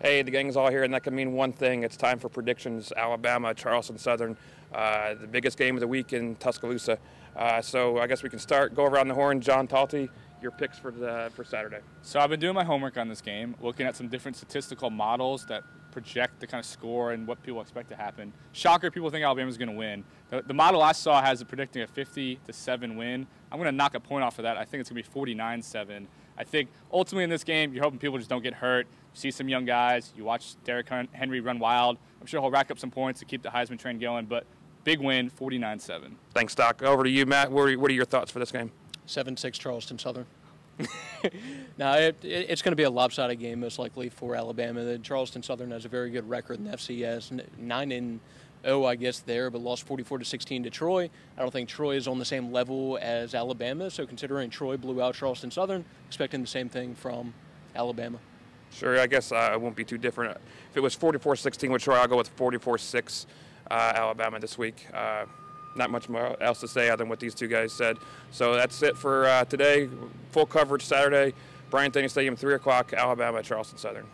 Hey, the gang's all here, and that can mean one thing. It's time for predictions. Alabama, Charleston Southern, uh, the biggest game of the week in Tuscaloosa. Uh, so I guess we can start. Go around the horn. John Talty, your picks for the for Saturday. So I've been doing my homework on this game, looking at some different statistical models that project the kind of score and what people expect to happen. Shocker, people think Alabama's going to win. The, the, model I saw has it predicting a 50 to 7 win. I'm going to knock a point off of that. I think it's going to be 49 7. I think ultimately in this game, you're hoping people just don't get hurt. You see some young guys. You watch Derrick Henry run wild. I'm sure he'll rack up some points to keep the Heisman train going. But big win, 49 7. Thanks, Doc. Over to you, Matt. What are, what are your thoughts for this game? 7 6 Charleston Southern. now, it, it, it's going to be a lopsided game, most likely, for Alabama. The Charleston Southern has a very good record in the FCS, 9 in oh, I guess there, but lost 44 to 16 to Troy. I don't think Troy is on the same level as Alabama, so considering Troy blew out Charleston Southern, expecting the same thing from Alabama. Sure, I guess uh, it won't be too different. If it was 44-16 with Troy, I'll go with 44-6 uh, Alabama this week. Uh, not much more else to say other than what these two guys said. So that's it for uh, today. Full coverage Saturday, Bryant Denny Stadium, 3 o'clock, Alabama, Charleston Southern.